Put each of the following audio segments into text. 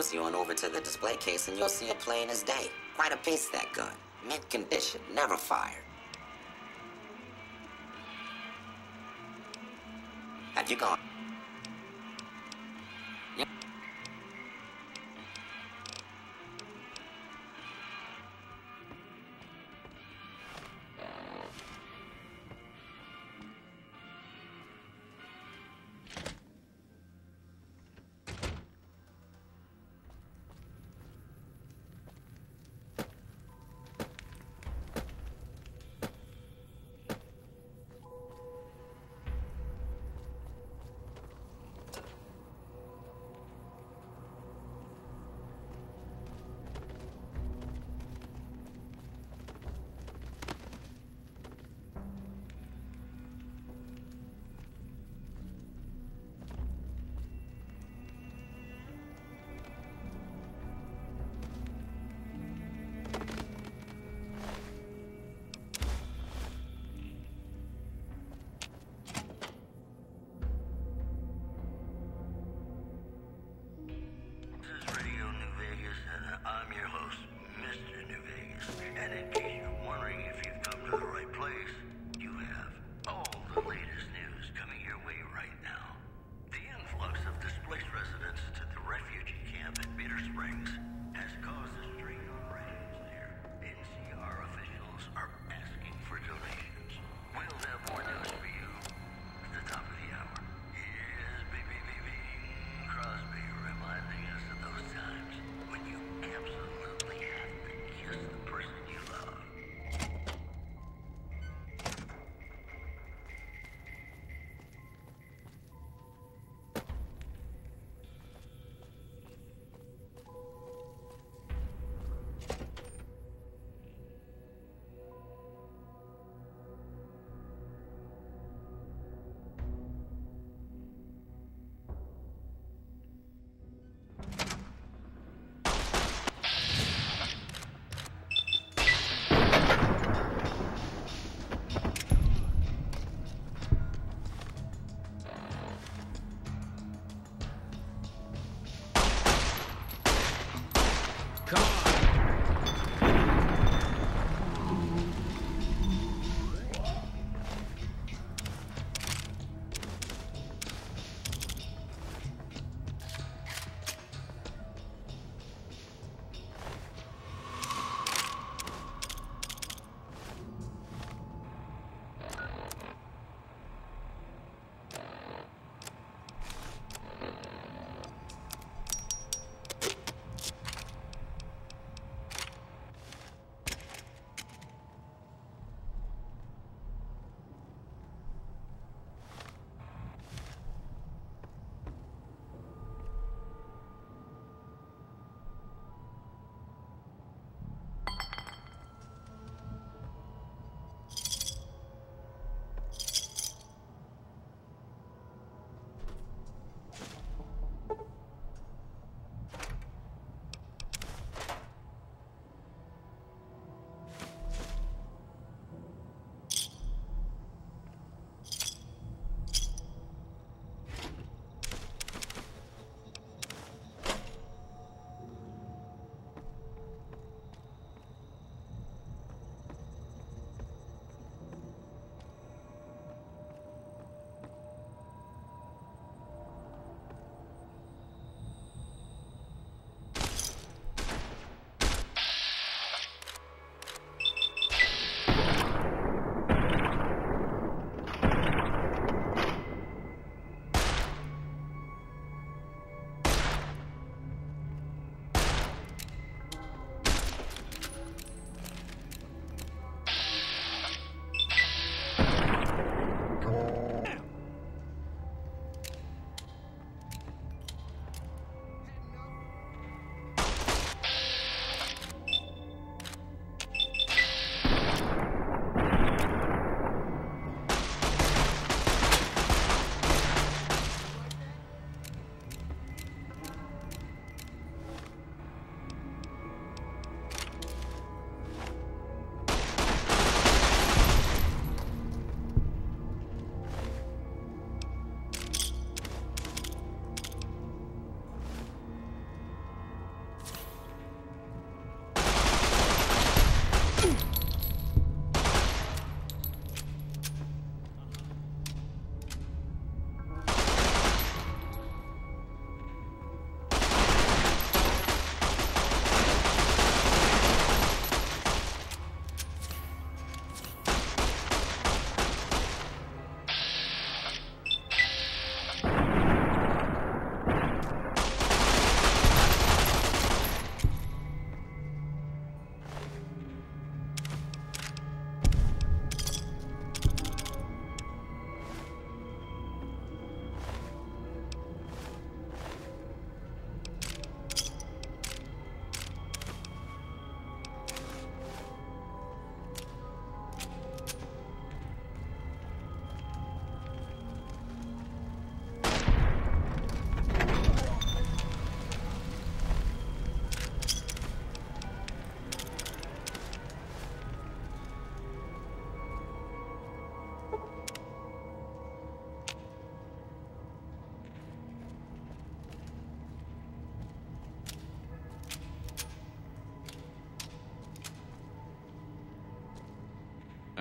mosey on over to the display case and you'll see it plain as day. Quite a piece, that gun. Mint condition, never fired. Have you gone?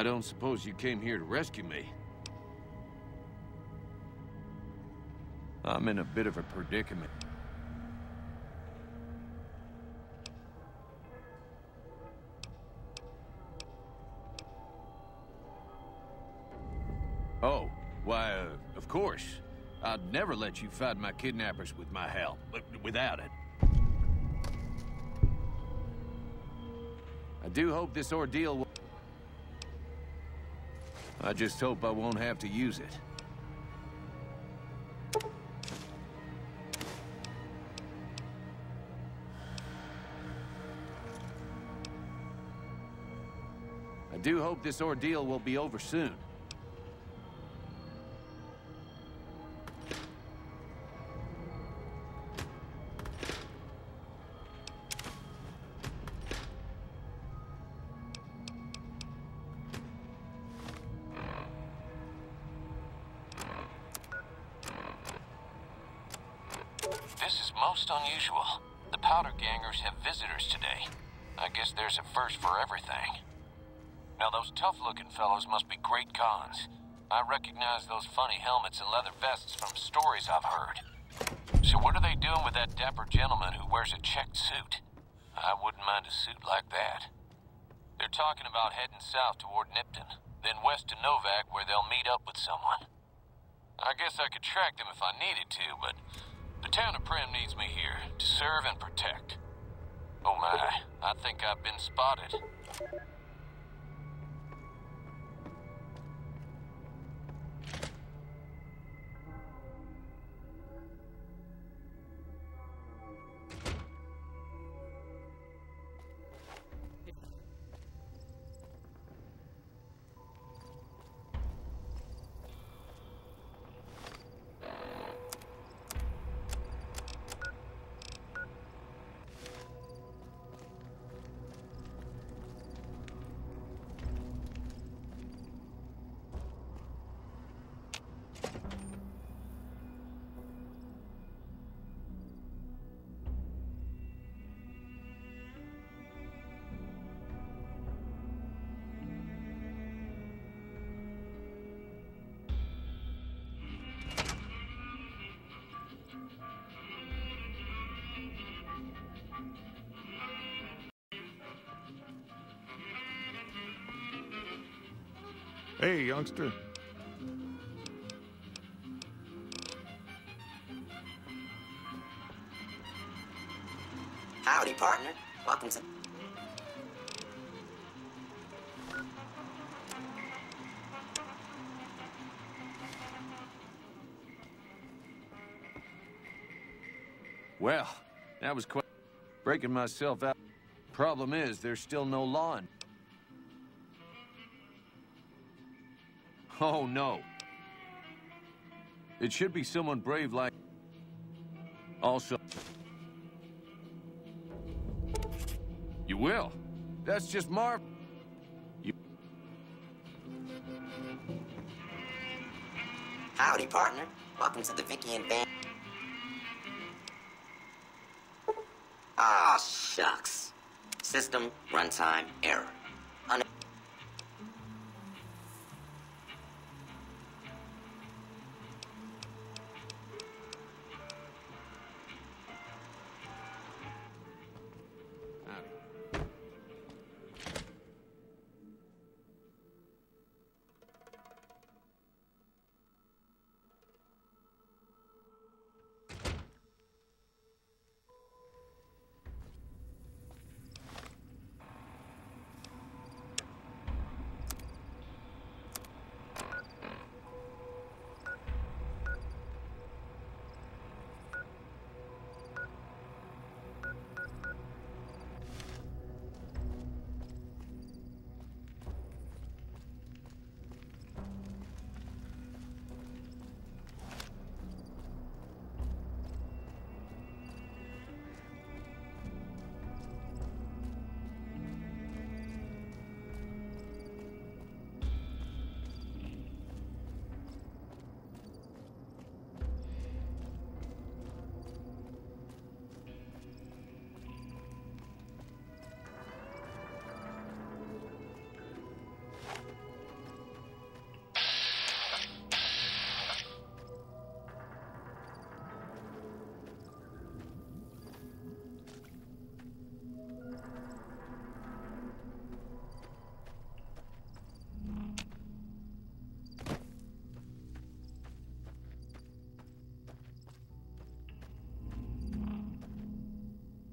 I don't suppose you came here to rescue me. I'm in a bit of a predicament. Oh, why, uh, of course. I'd never let you fight my kidnappers with my help, but without it. I do hope this ordeal will... I just hope I won't have to use it. I do hope this ordeal will be over soon. Have visitors today. I guess there's a first for everything. Now, those tough-looking fellows must be Great Khans. I recognize those funny helmets and leather vests from stories I've heard. So what are they doing with that dapper gentleman who wears a checked suit? I wouldn't mind a suit like that. They're talking about heading south toward Nipton, then west to Novak where they'll meet up with someone. I guess I could track them if I needed to, but the town of Primm needs me here to serve and protect. I think I've been spotted. Hey, youngster. Howdy, partner. Welcome to... Well, that was quite... Breaking myself out. Problem is, there's still no law in... Oh, no. It should be someone brave like... Also... You will? That's just Marv... You... Howdy, partner. Welcome to the Vikki and Van... Ah, shucks. System runtime error.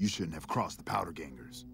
You shouldn't have crossed the Powder Gangers.